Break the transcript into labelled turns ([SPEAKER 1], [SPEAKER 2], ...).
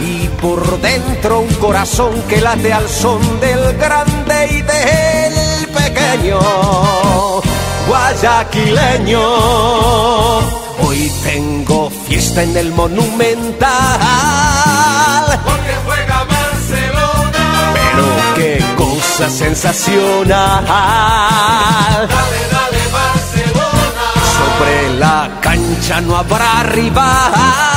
[SPEAKER 1] y por dentro un corazón que late al son del grande y del pequeño guayaquileño. Hoy tengo fiesta en el Monumental.
[SPEAKER 2] Porque juega Barcelona.
[SPEAKER 1] Pero qué cosa sensacional.
[SPEAKER 2] Dale, dale, Barcelona.
[SPEAKER 1] Sobre la cancha no habrá rival.